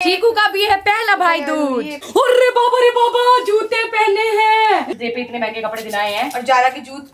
चीकू का भी है पहला भाई दूज। अरे बाबा रे बाबा जूते पहने हैं। जे पे इतने महँगे कपड़े दिलाए हैं। और जारा की जूत।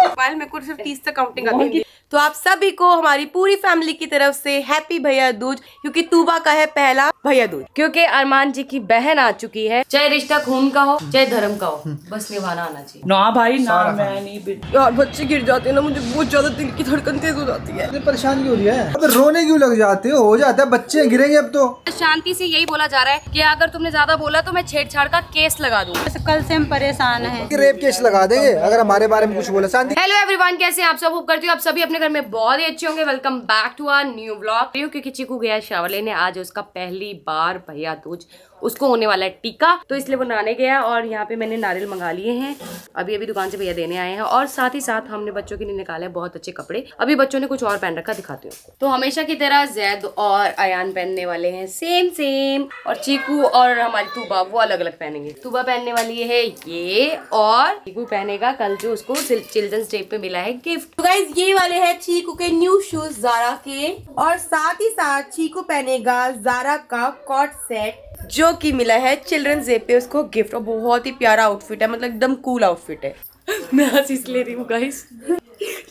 मोबाइल मेरे को सिर्फ़ तीस तक काउंटिंग आती है। तो आप सभी को हमारी पूरी फैमिली की तरफ़ से हैप्पी भैया दूज क्योंकि तूबा का है पहला भैया दूज। क्योंकि अरमान जी की बहन आ चुकी है। चाहे रिश्ता खून का हो चाहे धर्म का हो बस निभाना आना चाहिए। ना भाई ना मैं नहीं यार बच्चे गिर जाते हैं ना मुझे बहुत ज़्यादा दिल की धड़कन तेज हो जाती है। परेशान क्यों हो रही है। अब रोने क्यों लग जाते हो? हो है बच्चे गिरेंगे अब तो। शांति से यही बोला जा रहा है कि अगर तुमने ज़्यादा बोला तो मैं छेड़छाड़ का केस लगा दूँ। कल से हम परेशान हैं। रेप केस लगा देंगे अगर हमारे बारे में कुछ बोला। शांति। हेलो एवरीवन कैसे आप सब? होप करती हूँ आप सभी अपने घर में बहुत ही अच्छे होंगे। Welcome back to our new blog क्योंकि चीकू गया शावर ने। आज उसका पहली बार भैया दूज उसको होने वाला है टीका तो इसलिए वो नहाने गया और यहाँ पे मैंने नारियल मंगा लिए हैं। अभी अभी दुकान से भैया देने आए हैं और साथ ही साथ हमने बच्चों के लिए निकाले हैं बहुत अच्छे कपड़े। अभी बच्चों ने कुछ और पहन रखा दिखाती हूँ। तो हमेशा की तरह जैद और अयान पहनने वाले हैं। सेम सेम और चीकू और हमारी तूबा, वो अलग अलग पहनेंगे। तूबा पहनने वाली है ये और चीकू पहनेगा। कल जो उसको चिल्ड्रंस डे पे मिला है गिफ्ट। तो ये वाले है चीकू के न्यू शूज़ जारा के। और साथ ही साथ चीकू पहनेगा जारा का कॉट सेट जो कि मिला है चिल्ड्रंस डे पे, उसको गिफ्ट और बहुत ही प्यारा आउटफिट है मतलब एकदम कूल आउटफिट है। मैं हँसी इसलिए रही हूँ गाइस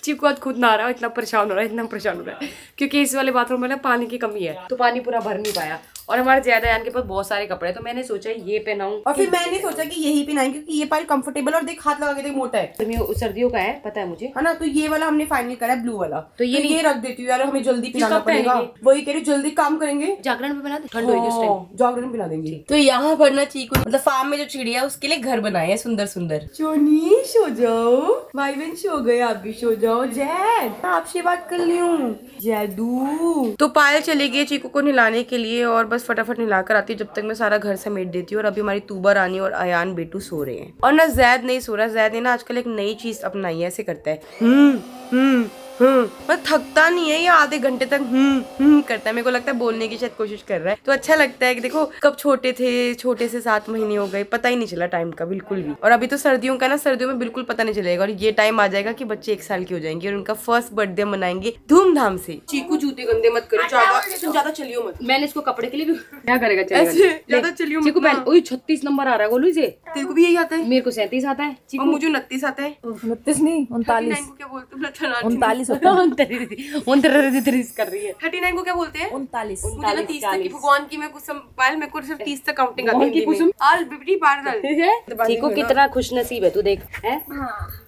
चीकू आज खुद ना आ रहा इतना परेशान हो रहा है, इतना परेशान हो रहा है। क्योंकि इस वाले बाथरूम में ना पानी की कमी है तो पानी पूरा भर नहीं पाया। और हमारे ज़्यादा यान के पास बहुत सारे कपड़े तो मैंने सोचा ये पहनाऊं और फिर मैंने सोचा कि यही पहनाएँ क्योंकि ये पाल कंफर्टेबल और देख हाथ लगा के देख मोटा है। सर्दियों का है पता है मुझे। है ना तो ये वाला हमने फाइनल करा है ब्लू वाला। तो ये ये रख देती हूँ यार हमें जल्दी पिलाना पड़ेगा। वही कह रही जल्दी काम करेंगे। जागरण में बना ठंड होगी हाँ, जागरण पिला देंगे। तो यहाँ पर ना चीकू मतलब फार्म में जो चिड़िया है उसके लिए घर बनाए हैं सुंदर सुंदर। चोनी सो जाओ। भाई बहन सो गए आप भी सो जाओ। जैद आपसे बात कर ली हूँ। जैदू तो पायल चले गए चीकू को नहलाने के लिए और बस फटाफट मिलाकर कर आती है, जब तक मैं सारा घर समेट देती हूँ और अभी हमारी तूबा, रानी और अयान, बेटू सो रहे हैं। और ना जैद नहीं सो रहा, जैद ने ना आजकल एक नई चीज़ अपनाई ऐसे करता है। हम्म हम्म। हम्म मतलब थकता नहीं है ये आधे घंटे तक हम्म हम्म करता है। मेरे को लगता है बोलने की शायद कोशिश कर रहा है। तो अच्छा लगता है कि देखो कब छोटे थे छोटे से सात महीने हो गए पता ही नहीं चला टाइम का बिल्कुल भी। और अभी तो सर्दियों का ना सर्दियों में बिल्कुल पता नहीं चलेगा। और ये टाइम आ जाएगा कि बच्चे एक साल के हो जाएँगे और उनका फ़र्स्ट बर्थडे मनाएँगे धूमधाम से। चीकू जूते गंदे मत करो ज़्यादा ज़्यादा चलियो मत। मैंने इसको कपड़े के लिए क्या करेगा ज़्यादा चलियो चीकू पहन छत्तीस नंबर आ रहा है गोलू से तेरे को भी यही आता है? मेरे को सैंतीस आता है मुझे उनतीस आता है। उनतीस नहीं उनतालीस। क्या बोलते हैं? उनतालीस उनतीस कर रही है। थर्टी नाइन को क्या बोलते हैं? उनतालीस। मुझे तीस तक भगवान की मैं कुछ पायल मेरे को सिर्फ़ तीस तक काउंटिंग आती है कुसुम? आल कितना खुश नसीब है तू देख। है।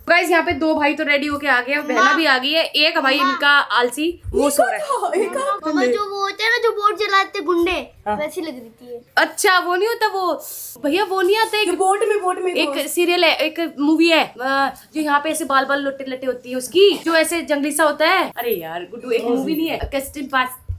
गाइस यहाँ पे दो भाई तो रेडी होके आ गए हैं बहना भी आ गई है। एक भाई इनका आलसी वो सो रहा है। पापा जो वो होते हैं ना जो बोट चलाते गुंडे वैसी लग रही थी अच्छा वो नहीं होता वो? भैया वो नहीं आता एक बोट में बोर्ड में एक सीरियल है एक मूवी है जो यहाँ पे ऐसे बाल बाल लटे लटे होती है उसकी जो ऐसे जंगली सा होता है। अरे यार गुड्डू एक मूवी नहीं है।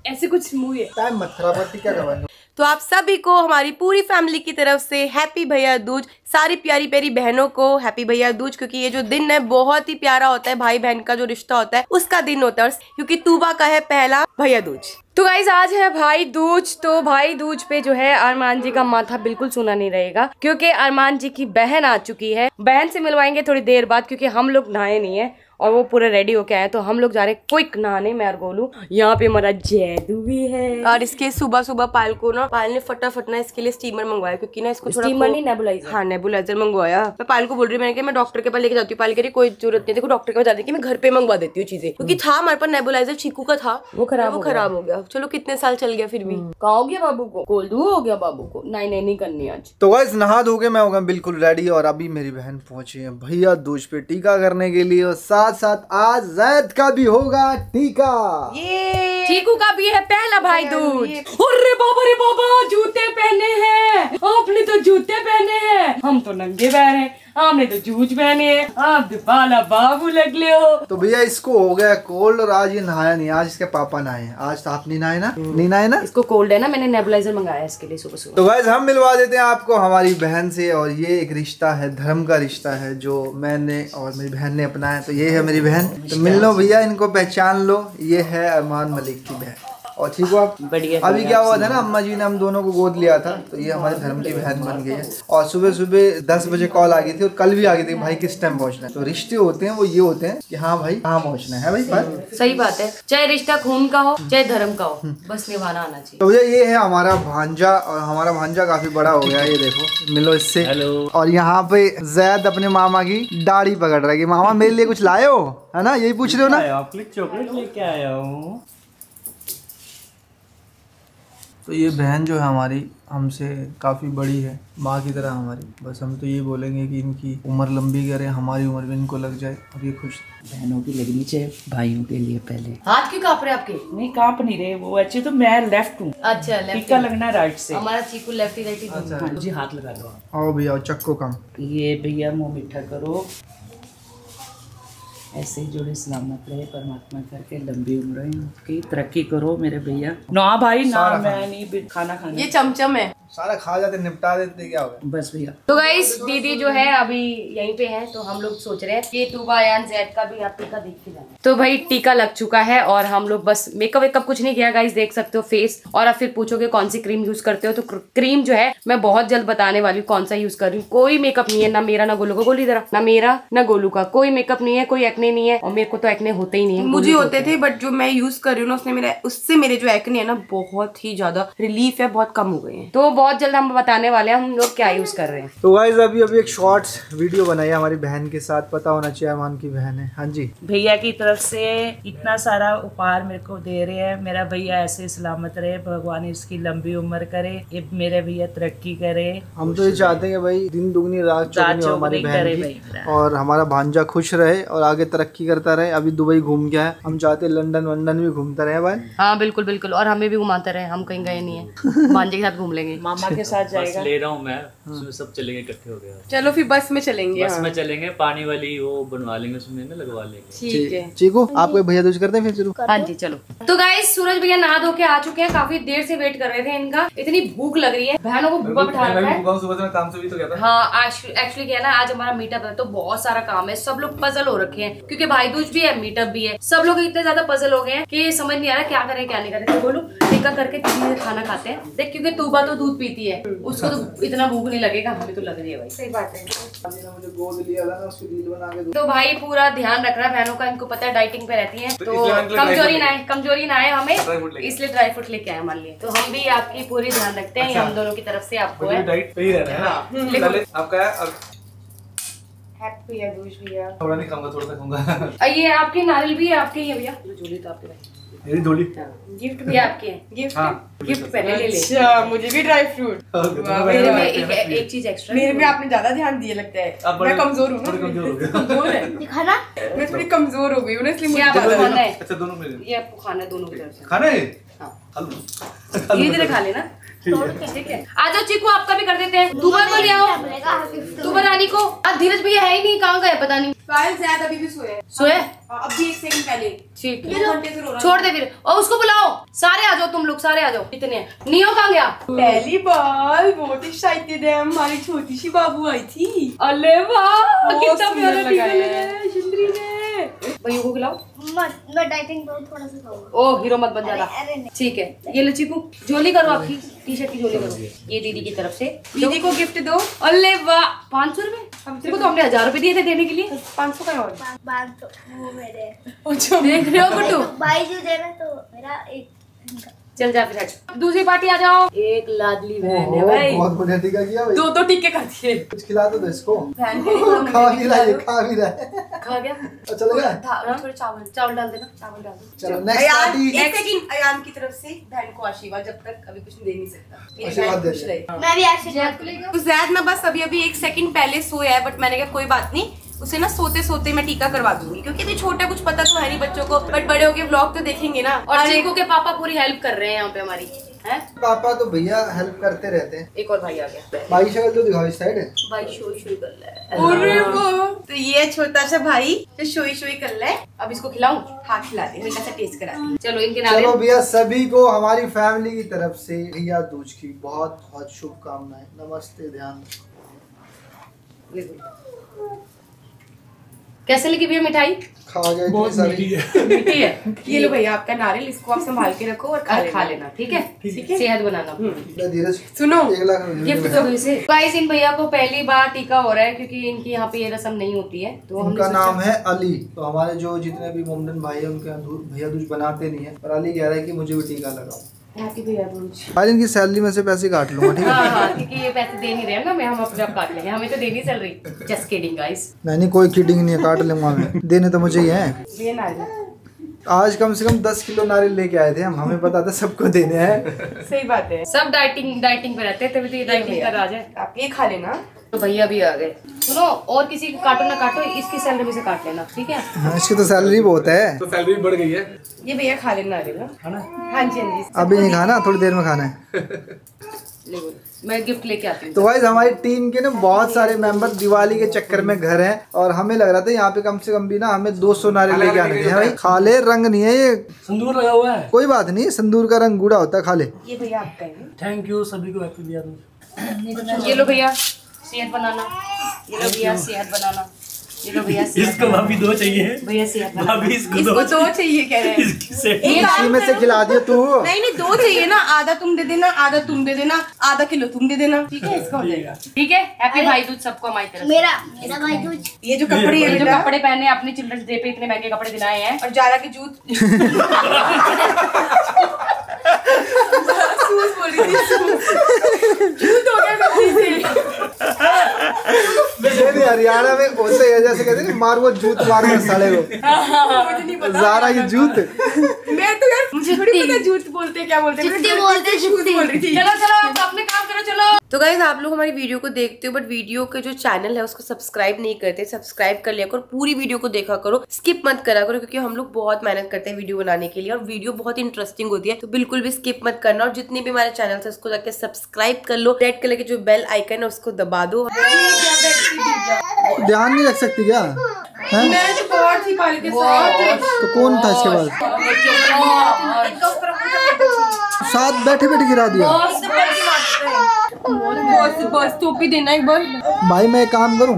ऐसे कुछ मूवी है। टाइम मत खराब क्या करवाएँगे? तो आप सभी को, हमारी पूरी फैमिली की तरफ़ से हैप्पी भैया दूज सारी प्यारी प्यारी बहनों को हैप्पी भैया दूज क्योंकि ये जो दिन है, बहुत ही प्यारा होता है भाई बहन का जो रिश्ता होता है, उसका दिन होता है। क्योंकि तूबा का है पहला भैया दूज तो गाइज़ आज है भाई दूज तो भाई दूज पे जो है अरमान जी का माथा बिल्कुल सुना नहीं रहेगा, क्योंकि अरमान जी की बहन आ चुकी है। बहन से मिलवाएँगे थोड़ी देर बाद, क्योंकि हम लोग नहाए नहीं है। और वो पूरा रेडी होके आए तो हम लोग जा रहे हैं क्विक नहाने मैं और गोलू। यहाँ पे हमारा जैदू भी है। और इसके सुबह सुबह पायल को ना पायल ने फटाफट ना इसके लिए स्टीमर मंगवाया क्योंकि ना इसको स्टीमर नहीं नेबुलाइजर हाँ नेबुलाइजर मंगवाया। मैं पायल को बोल रही हूँ मैंने कहा मैं डॉक्टर के पास लेके जाती हूँ। पायल के लिए कोई ज़रूरत नहीं देखो डॉक्टर के पास जाती कि मैं घर पे मंगवा देती हूँ चीज़ें। क्योंकि था हमारे पास नेबुलाइजर चीकू का था। वो खराब वो हो गया। खराब हो गया। चलो कितने साल चल गया फिर भी। कहा हो गया बाबू को? गोलू हो गया बाबू को? नहीं नहीं नहीं करनी आज। तो गाइस नहा धो के मैं हो गया बिल्कुल रेडी और अभी मेरी बहन पहुँची है भैया दूज पे टीका करने के लिए और साथ साथ साथ आज जैद का भी होगा टीका। ये। चीकू का भी है पहला भाई दूज। अरे बाबा रे बाबा जूते पहने हैं। आपने तो जूते पहने हैं। हम तो नंगे बह रहे हैं। हमने तो जूझ पहने हैं। आप बाला बाबू लग ले हो। तो भैया इसको हो गया कोल्ड और आज ये नहाया नहीं। आज इसके पापा नहाए आज तो आप नहीं नहाए ना? नहीं नहाए ना? इसको कोल्ड है ना? मैंने नेबुलाइजर मंगाया इसके लिए सुबह सुबह। तो गाइज़ हम मिलवा देते हैं आपको हमारी बहन से और ये एक रिश्ता है धर्म का रिश्ता है जो मैंने और मेरी बहन ने अपनाया। तो ये है मेरी बहन। तो मिल लो भैया इनको पहचान लो। ये है अरमान मलिक की बहन। और ठीक हो आप बढ़िया अभी क्या हुआ था ना अम्मा जी ने हम दोनों को गोद लिया था तो ये हमारे धर्म की बहन बन गई है। और सुबह सुबह दस बजे कॉल आ गई थी और कल भी आ गई थी भाई किस टाइम पहुँचना है। तो रिश्ते होते हैं वो ये होते हैं कि हाँ भाई कहाँ पहुँचना है भाई बात? सही बात है। चाहे रिश्ता खून का हो चाहे धर्म का हो बस निभाना आना चाहिए। तो भैया ये है हमारा भांजा और हमारा भांजा काफ़ी बड़ा हो गया ये देखो। मिलो इससे। हेलो। और यहाँ पे जैद अपने मामा की दाढ़ी पकड़ रहा है कि मामा मेरे लिए कुछ लाए हो? है ना? यही पूछ रहे हो ना? चॉकलेट लेके आया हूँ। तो ये बहन जो है हमारी हमसे काफ़ी बड़ी है माँ की तरह हमारी। बस हम तो ये बोलेंगे कि इनकी उम्र लंबी करे हमारी उम्र भी इनको लग जाए और ये खुश बहनों की लगनी चाहिए भाइयों के लिए पहले। हाथ क्यों काँप रहे आपके? नहीं काँप नहीं रहे वो अच्छे तो मैं लेफ़्ट हूँ। अच्छा टीका लगना राइट से। हमारा चीकू लेफ्टी राइटी हाँ जी हाथ लगा लो आओ भैया चक्को कम। ये भैया मुँह मीठा करो। ऐसे ही जुड़े सलामत रहे परमात्मा करके लंबी उम्र की तरक्की करो मेरे भैया। ना भाई ना मैं नहीं खाना खाना। ये चमचम है। सारा खा जाते निपटा देते क्या होगा बस भैया। तो गाइस दीदी जो है अभी यहीं पे है तो हम लोग सोच रहे हैं कि तूबा यान जैद का भी आप टीका देख के जाना तो भाई टीका लग चुका है और हम लोग बस मेकअप वेकअप कुछ नहीं किया गाइस देख सकते हो फेस और अब फिर पूछोगे कौन सी क्रीम यूज़ करते हो? तो क्रीम जो है मैं बहुत जल्द बताने वाली हूँ कौन सा यूज़ कर रही हूँ। कोई मेकअप नहीं है ना मेरा ना गोलू का। गोली तरह ना मेरा ना गोलू का। कोई मेकअप नहीं है कोई एक्ने नहीं है। और मेरे को तो एक्ने होते ही नहीं है मुझे होते थे बट जो मैं यूज़ कर रही हूँ ना उसने मेरा उससे मेरे जो एक्ने है ना बहुत ही ज़्यादा रिलीफ है बहुत कम हो गए हैं। तो बहुत जल्द हम बताने वाले हैं हम लोग क्या यूज़ कर रहे हैं। तो गाइज़ अभी अभी एक शॉर्ट्स वीडियो बनाई है हमारी बहन के साथ। पता होना चाहिए अमान की बहन है। हाँ जी। भैया की तरफ़ से इतना सारा उपहार मेरे को दे रहे हैं। मेरा भैया ऐसे सलामत रहे भगवान इसकी लंबी उम्र करे ये मेरे भैया तरक्की करे। हम तो ये चाहते हैं भाई दिन दुगनी रात चौगनी हमारी बहन की। और हमारा भांजा खुश रहे और आगे तरक्की करता रहे। अभी दुबई घूम गया है। हम चाहते हैं लंदन वंदन भी घूमता रहे भाई। हाँ बिल्कुल बिल्कुल। और हमें भी घुमाते रहे। हम कहीं गए नहीं है। भांजे के साथ घूम लेंगे। मामा के साथ जाएगा। ले रहा हूँ मैं। उसमें सब चलेंगे इकट्ठे हो गया चलो फिर बस में चलेंगे। बस में चलेंगे पानी वाली वो बनवा लेंगे उसमें ना लगवा लेंगे। ठीक है। चीकू आप कोई भैया दूज करते हैं फिर शुरू? हाँ जी चलो। तो गाइस सूरज भैया नहा धो के आ चुके हैं। काफ़ी देर से वेट कर रहे थे इनका। इतनी भूख लग रही है। बहनों को भूखा बिठा रखा है। सुबह से काम से भी तो गया था। हाँ एक्चुअली क्या है ना आज हमारा मीटअप है तो बहुत सारा काम है। सब लोग पजल हो रखे हैं क्योंकि भाई दूज भी है मीटअप भी है। सब लोग इतने ज़्यादा पजल हो गए हैं कि समझ नहीं आ रहा क्या करें क्या नहीं करें। तो बोलो टिक्का करके खाना खाते हैं। देख क्योंकि तूबा तो दूध पीती है। उसको तो इतना भूख नहीं लगेगा हमें तो लग रही है भाई। सही बात है। मुझे गोद लिया था ना उसकी रील बना के तो भाई पूरा ध्यान रख रहा है बहनों का इनको पता है डाइटिंग पे रहती है। तो कमज़ोरी ना आए कमज़ोरी ना आए हमें इसलिए ड्राई फ्रूट लेके आए हमारे लिए। तो हम भी आपकी पूरी ध्यान रखते हैं हम दोनों की तरफ़ से आपको है। डाइट पे ही रहना है हाँ, ना लिखो। पहले आपका है और हैप्पी है दूज भैया। थोड़ा नहीं खाऊँगा थोड़ा सा खाऊँगा। ये आपके नारियल भी है आपके ही है भैया तो आपके भाई। मेरी थोड़ी गिफ्ट भी आपके हैं। गिफ्ट गिफ्ट पहले ले ले। अच्छा मुझे भी ड्राई फ्रूट। मेरे में एक, एक चीज़ एक्स्ट्रा मेरे में आपने ज़्यादा ध्यान दिया लगता है। मैं कमज़ोर हूँ ना। कमज़ोर हो गया कमज़ोर है। दिखाना मैं थोड़ी कमज़ोर हो गई हूँ इसलिए मुझे आपको खाना है। अच्छा दोनों मेरे ये आपको खाना है दोनों की तरफ़ से। खाना है? हाँ। खा लो। धीरे धीरे खा लेना। ठीक है। आ जाओ चीकू आपका भी कर देते हैं। दुबई को ले आओ। गिफ्ट रानी को। अब धीरज भैया है ही नहीं कहाँ गए पता नहीं। पायल ज़्यादा अभी भी सोया है। सोए एक सेकंड पहले। ठीक दो घंटे से रो रहा छोड़ दे फिर। और उसको बुलाओ। सारे आ जाओ तुम लोग सारे आ जाओ। कितने नियो कहाँ गया? पहली बार बहुत एक्साइटेड है। हमारी छोटी सी बाबू आई थी। अले वाह कितना प्यारा लगा टीका है। भैया को खिलाओ मत मैं डाइटिंग पर थोड़ा सा खाऊँगा। ओ हीरो मत बन जाना। ठीक है। ये लो चीकू झोली करो आपकी। टी शर्ट की झोली करो। ये दीदी की तरफ़ से। दीदी को गिफ्ट दो। अल्ले वाह। पाँच सौ रूपए? तेरे को तो हमने हज़ार रुपए दिए थे देने के लिए। पाँच सौ का और। तो मेरे। देख रहे हो गुड्डू? भाई जो देना तो मेरा एक। चल जा फिर हट दूसरी पार्टी आ जाओ। एक लाडली बहन है भाई। बहुत बढ़िया टीका किया भाई। दो दो टिक्के कर दिए। कुछ खिला दो दो इसको। खा भी रहा है खा भी रहा है। खा गया? अच्छा लगा था चावल चावल डाल देना चावल डाल दो। चलो नेक्स्ट पार्टी एक सेकंड अयान की तरफ़ से बहन को आशीर्वाद जब तक अभी कुछ दे नहीं सकता। मेरी आशीर्वाद बहन दे मैं भी आशीर्वाद को तो जैद ना बस अभी अभी एक सेकंड पहले सोया है बट मैंने कहा कोई बात नहीं उसे ना सोते सोते मैं टीका करवा दूँगी क्योंकि अभी छोटा कुछ पता तो है नहीं बच्चों को बट बड़े होके ब्लॉग तो देखेंगे ना। और चीकू के पापा पूरी हेल्प कर रहे हैं यहाँ पे हमारी हैं? पापा तो भैया हेल्प करते रहते हैं। एक और भाई आ गया। भाई शक्ल तो दिखाओ इस साइड है। भाई शोई शोई कर रहा है। वो। तो ये छोटा सा भाई जो शोई शोई कर रहा है अब इसको खिलाऊं? हाँ खिला दे। हल्का सा टेस्ट करा दे। चलो इनके नाम चलो भैया सभी को हमारी फैमिली की तरफ़ से भैया दूज की बहुत बहुत शुभकामनाएँ। नमस्ते ध्यान कैसे लगी भैया मिठाई? खा गए इतनी सारी। मीठी है। ये लो भैया आपका नारियल इसको आप संभाल के रखो और खा लेना खा लेना। ठीक है? सेहत बनाना। धीरे सुनो गिफ्ट करो इसे गाइस इन भैया को पहली बार टीका हो रहा है क्योंकि इनकी यहाँ पे ये रस्म नहीं होती है तो उनका नाम है अली। तो हमारे जो जितने भी मोमडन भाई है उनके भैया दूध बनाते नहीं है और अली कह रहा है कि मुझे भी टीका लगाओ। आज इनकी सैलरी में से पैसे काट लूँगा ठीक है? हाँ हाँ क्योंकि ये पैसे दे नहीं रहे हैं ना मैं हम अपने आप काट लेंगे। हमें तो देनी चल रही। जस्ट किडिंग गाइस नहीं नहीं कोई किडिंग नहीं है काट लूँगा मैं। देने तो मुझे ही है। ये नारियल आज कम से कम दस किलो नारियल लेके आए थे हम हमें पता था सबको देने हैं। सही बात है। सब डाइटिंग डाइटिंग पे रहते हैं तभी तो ये डाइटिंग कर रहा है। आप ये खा लेना। तो भैया भी आ गए। सुनो और किसी को काटो ना काटो इसकी सैलरी से काट लेना ठीक है? हाँ, इसकी तो सैलरी बहुत है। तो सैलरी बढ़ गई है। ये भैया खा लेना नारियल हाँ? हाँ जी हाँ जी। अभी नहीं खाना थोड़ी देर में खाना है। मैं गिफ्ट लेके आती हूँ। तो गाइस हमारी टीम के ना बहुत सारे मेंबर दिवाली के चक्कर में घर हैं और हमें लग रहा था यहाँ पे कम से कम भी ना हमें 200 नारियल लेके आने हैं। भाई खाले रंग नहीं है ये। संदूर लगा हुआ है। कोई बात नहीं संदूर का रंग गूढ़ा होता है खाले। ये भैया आपका है थैंक यू सभी को हैप्पी दिया ये लो भैया सेहत बनाना। ये लो भैया सेहत बनाना। इसको भाभी दो चाहिए। भाभी इसको इसको दो दो चाहिए। कह रहे हैं। इसी में से खिला दियो तू। नहीं नहीं दो चाहिए ना। आधा तुम दे देना आधा तुम दे देना आधा किलो तुम दे देना। ठीक है इसका हो जाएगा। ठीक है? हैप्पी भाई दूज सबको हमारी तरफ़ मेरा मेरा भाई दूज ये जो कपड़े ये जो कपड़े पहने अपने चिल्ड्रंस डे पे इतने महँगे कपड़े दिलाए हैं। और जारा के जूत। बोल रही थी सूज। जूत हो गया गलती हरियाणा में होते है जैसे कहते हैं ना, मार वो जूत मार कर साले को। मुझे नहीं जारा की जूत। मैं तो यार मुझे थोड़ी पता जूत बोलते क्या बोलते हैं? बोलते जूत बोल रही थी। चलो चलो आप अपने काम करो चलो। तो गाइज़ आप लोग हमारी वीडियो को देखते हो बट वीडियो के जो चैनल है उसको सब्सक्राइब नहीं करते सब्सक्राइब कर लिया करो पूरी वीडियो को देखा करो स्किप मत करा करो क्योंकि हम लोग बहुत मेहनत करते हैं वीडियो बनाने के लिए और वीडियो बहुत इंटरेस्टिंग होती है तो बिल्कुल भी स्किप मत करना और जितने भी हमारे चैनल है उसको जाके सब्सक्राइब कर लो रेड कलर के जो बेल आइकन है उसको दबा दो। ध्यान नहीं रख सकती क्या? मैं तो बहुत थी पाली के साथ। तो कौन था इसके बाद? साथ बैठे बैठे गिरा दिया। बस बस टोपी देना एक बार। भाई मैं काम करूँ?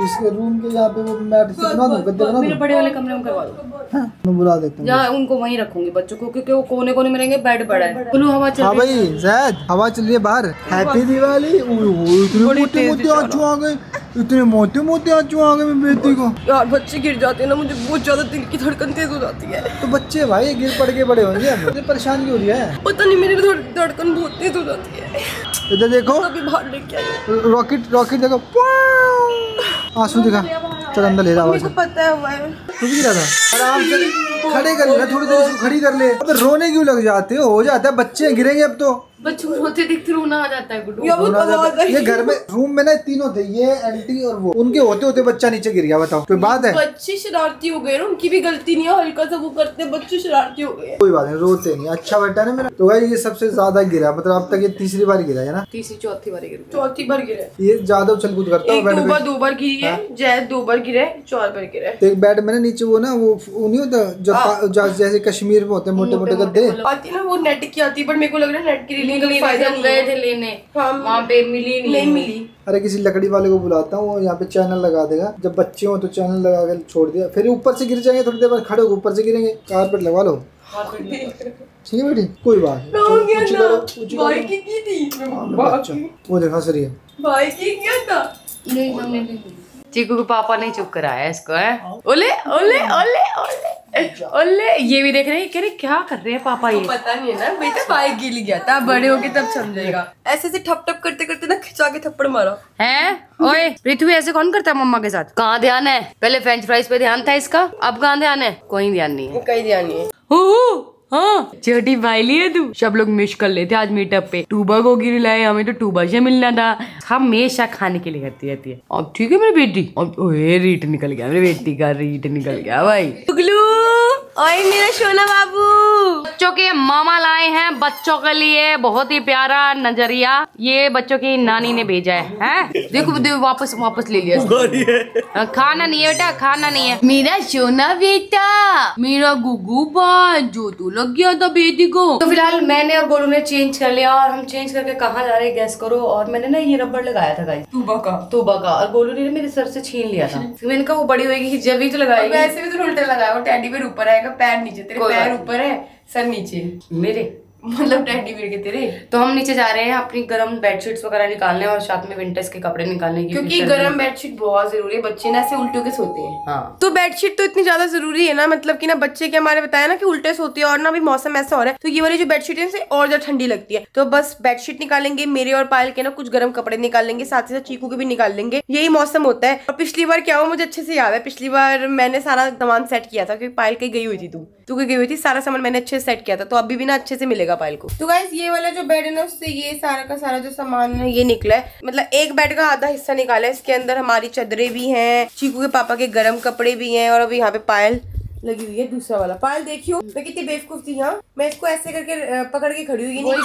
इसके रूम के यहाँ पे वो मैट से बना दूँ गद्दे बना दूँ बड़े वाले कमरे में करवा दो। हाँ, मैं बुला देता हूँ। जहाँ उनको वहीं रखूँगी बच्चों को क्योंकि वो कोने कोने में रहेंगे बेड बड़ा है। खुलू हवा चल हाँ भाई जैद हवा चल रही है बाहर। हैप्पी दिवाली इतने मोटे आंचू आ गए। इतने मोटे मोटे आंचू आ गए मेरी बेटी को। यार बच्चे गिर जाते हैं ना मुझे बहुत ज़्यादा दिल की धड़कन तेज हो जाती है। तो बच्चे भाई गिर पड़ के बड़े होंगे। परेशान क्यों हो रही है? पता नहीं मेरी धड़कन बहुत तेज हो जाती है। इधर देखो। बाहर लेके रॉकेट रॉकेट देखो। आँसू दिखा। चल अंदर ले जाओ पता है है तू गिरा था। आराम से खड़े कर ले थोड़ी देर खड़ी कर ले। अब रोने क्यों लग जाते हो? हो जाता है बच्चे गिरेंगे अब तो। बच्चों रोते देखते रोना आ जाता है गुड्डू। या है। ये घर में रूम में ना तीनों थे ये आंटी और वो। उनके होते होते बच्चा नीचे गिर गया बताओ कोई बात है? बच्चे शरारती हो गए ना उनकी भी गलती नहीं है हल्का सा वो करते बच्चे शरारती हो गए। कोई बात नहीं रोते नहीं अच्छा बेटा ना मेरा। तो भाई ये सबसे ज़्यादा गिरा मतलब अब तक ये तीसरी बार गिरा है ना? तीसरी चौथी बारी गिर। चौथी बार गिरा। ये ज़्यादा उछल कूद करता है दो बार दो बार गिरी है जय दो बार गिरे चार बार गिरे तो एक बेड में ना नीचे वो ना वो नहीं होता जो जैसे कश्मीर में होते मोटे मोटे गद्दे। आती ना वो नेट की आती बट मेरे को लग रहा है नेट की रिलीज़ निकली फ़ायदा हम गए थे लेने हाँ। वहाँ पे मिली नहीं नहीं मिली। अरे किसी लकड़ी वाले को बुलाता हूँ वो यहाँ पे चैनल लगा देगा। जब बच्चे हो तो चैनल लगा कर छोड़ दिया। फिर ऊपर से गिर जाएँगे थोड़ी देर बाद खड़े हो ऊपर से गिरेंगे। कारपेट लगा लो। ठीक है बेटी? कोई बात नहीं। हो की की हाँ, वो देखा सर ये भाई की क्या था? नहीं चीकू के पापा ने चुप कराया इसको है। ओले ओले ओले ओले। ओले ये भी देख रहे हैं कह रहे क्या कर रहे हैं पापा ये? पता नहीं है ना बेटा भाई गिर गया था बड़े होके तब समझेगा। ऐसे ऐसे ठप ठप करते करते ना खिंचा के थप्पड़ मारो। है? ओए पृथ्वी ऐसे कौन करता है मम्मा के साथ? कहाँ ध्यान है? पहले फ्रेंच फ्राइज पे ध्यान था इसका अब कहाँ ध्यान है? कोई ध्यान नहीं है। कहीं ध्यान नहीं है। हाँ छोटी भाई लिए तू। सब लोग मिस कर लेते आज मीटअप पे। टूबा को गिर लाए हमें तो टूबा से मिलना था। हमेशा खाने के लिए करती रहती है। अब ठीक है मेरी बेटी। अब ओए रीट निकल गया मेरी बेटी का रीट निकल गया भाई। ओए मेरा सोना बाबू। बच्चों के मामा लाए हैं बच्चों के लिए बहुत ही प्यारा नज़रिया। ये बच्चों की नानी ने भेजा है हैं? देखो देखो वापस वापस ले लिया। हाँ, खाना नहीं है बेटा खाना नहीं है। मेरा सोना बेटा मेरा गुगू बात जो तू लग गया था बेटी को। तो फ़िलहाल मैंने और गोलू ने चेंज कर लिया और हम चेंज करके कहाँ जा रहे हैं गैस करो। और मैंने ना ये रबड़ लगाया था गाइस तू बका। तोबा का और गोलू ने मेरे सर से छीन लिया था। मैंने कहा वो बड़ी होगी जब ही तो लगाएगी। वैसे भी तो उल्टा लगाया वो टेडी बेर ऊपर आएगा पैर नीचे तेरे पैर ऊपर है सर नीचे। मेरे मतलब टेडी बेर के तेरे? तो हम नीचे जा रहे हैं अपनी गर्म बेडशीट्स वगैरह निकालने और साथ में विंटर्स के कपड़े निकालने की क्योंकि गर्म बेडशीट बहुत ज़रूरी है बच्चे ना ऐसे उल्टे के सोते हैं। हाँ। तो बेडशीट तो इतनी ज़्यादा ज़रूरी है ना मतलब कि ना बच्चे के हमारे बताया ना कि उल्टे सोते हैं और ना अभी मौसम ऐसा हो रहा है तो ये वाली जो बेडशीट है और ज़्यादा ठंडी लगती है। तो बस बेडशीट निकालेंगे मेरे और पायल के ना कुछ गर्म कपड़े निकाल लेंगे साथ ही साथ चीकू के भी निकाल लेंगे। यही मौसम होता है। और पिछली बार क्या हुआ मुझे अच्छे से याद है पिछली बार मैंने सारा सामान सेट किया था क्योंकि पायल कहीं गई हुई थी तू तू कहीं गई हुई थी सारा सामान मैंने अच्छे से सेट किया था तो अभी भी ना अच्छे से मिलेगा। पायल को। तो गाइज़ ये वाला जो बेड है ना, उससे ये सारा का सारा जो सामान है, ये निकला है। मतलब एक बेड का आधा हिस्सा निकाला है, इसके अंदर हमारी चदरे भी है, चीकू के पापा के गर्म कपड़े भी है, और अब यहाँ पे पायल लगी हुई है दूसरा वाला। पायल देखियो मैं कितनी बेवकूफ़ थी यहाँ मैं इसको ऐसे करके पकड़ के खड़ी हुई नहीं कि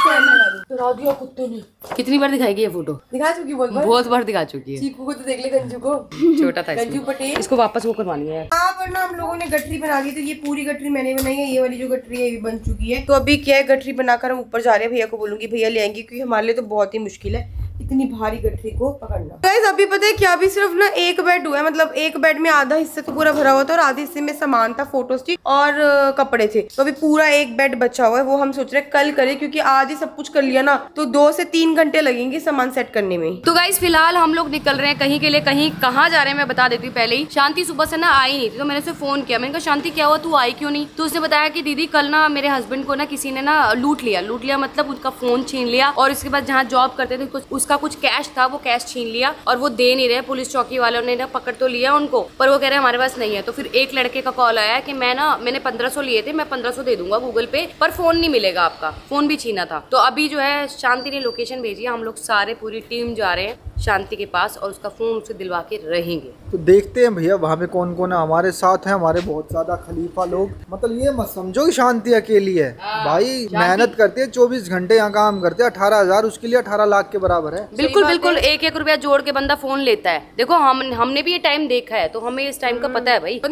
लगा तो दिया कुत्तों ने। कितनी बार दिखाएगी ये फ़ोटो दिखा चुकी बहुत बार। बहुत बार दिखा चुकी है। चीकू को तो देख ले गंजू को। छोटा था गंजू। पटेल। इसको वापस वो करवानी है। हाँ वरना हम लोगों ने गठरी बना ली तो ये पूरी गठरी मैंने बनाई है ये वाली जो गठरी है ये बन चुकी है। तो अभी क्या है गठरी बनाकर हम ऊपर जा रहे हैं भैया को बोलूँगी भैया ले आएँगे क्योंकि हमारे लिए तो बहुत ही मुश्किल है। इतनी भारी गठरी को पकड़ना। गाइस अभी पता है क्या अभी सिर्फ़ ना एक बेड हुआ है मतलब एक बेड में आधा हिस्सा तो पूरा भरा हुआ था और आधे हिस्से में सामान था फ़ोटोज़ थी और कपड़े थे। तो अभी पूरा एक बेड बचा हुआ है वो हम सोच रहे हैं कल करें क्योंकि आज ही सब कुछ कर लिया ना तो दो से तीन घंटे लगेंगे सामान सेट करने में। तो गाइज़ फ़िलहाल हम लोग निकल रहे हैं कहीं के लिए कहीं कहाँ जा रहे हैं मैं बता देती हूँ पहले ही। शांति सुबह से ना आई नहीं थी तो मैंने उसे फ़ोन किया। मैंने कहा शांति क्या हुआ? तू आई क्यों नहीं? तो उसने बताया कि दीदी कल ना मेरे हस्बैंड को ना किसी ने ना लूट लिया। लूट लिया मतलब उसका फ़ोन छीन लिया और उसके बाद जहाँ जॉब करते थे कुछ उसका कुछ कैश था, वो कैश छीन लिया और वो दे नहीं रहे पुलिस चौकी वालों ने ना पकड़ तो लिया उनको, पर वो कह रहे हैं, हमारे पास नहीं है। तो फिर एक लड़के का कॉल आया कि मैं ना, मैंने पंद्रह लिए थे, मैं पंद्रह दे दूँगा गूगल पे, पर फ़ोन नहीं मिलेगा आपका फ़ोन भी छीना था। तो अभी जो है, शांति ने लोकेशन भेजी हम लोग सारे, पूरी टीम जा रहे हैं। शांति के पास और उसका फ़ोन उसे दिलवा के रहेंगे। तो देखते हैं भैया वहाँ पे कौन कौन है? हमारे साथ है हमारे बहुत ज़्यादा खलीफा लोग। मतलब ये मत समझो कि शांति अकेली है। आ, भाई मेहनत करते हैं चौबीस घंटे यहाँ काम करते हैं अठारह हज़ार उसके लिए अठारह लाख के बराबर है। बिल्कुल बिल्कुल एक एक रुपया जोड़ के बंदा फ़ोन लेता है। देखो हम हमने भी ये टाइम देखा है तो हमें इस टाइम का पता है भाई। पे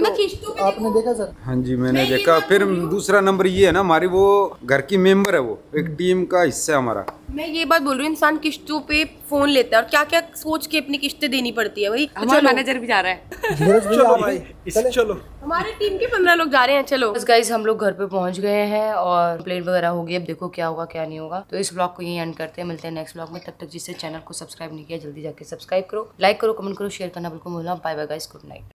आपने देखा। सर? हाँ जी मैंने देखा। फिर दूसरा नंबर ये है ना हमारी वो घर की मेंबर है वो एक टीम का हिस्सा है हमारा। मैं ये बात बोल रही हूँ इंसान किश्तों पे फ़ोन लेता है और क्या क्या सोच के अपनी किस्तें देनी पड़ती है भाई? हमारा मैनेजर भी जा रहा है। भैया आप चलो हमारे टीम के पंद्रह लोग जा रहे हैं चलो। बस गाइज़ हम लोग घर पे पहुँच गए हैं और प्लेन वगैरह हो गई। अब देखो क्या होगा क्या नहीं होगा। तो इस ब्लॉग को यही एंड करते हैं। मिलते हैं नेक्स्ट ब्लॉग में। तब तक जिससे चैनल को सब्सक्राइब नहीं किया जल्दी जाके सब्सक्राइब करो। लाइक करो कमेंट करो शेयर करना बिल्कुल भूलना। Bye bye guys good night